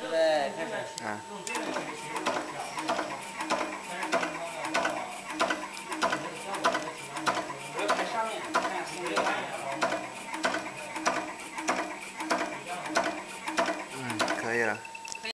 对，开始。嗯，可以了。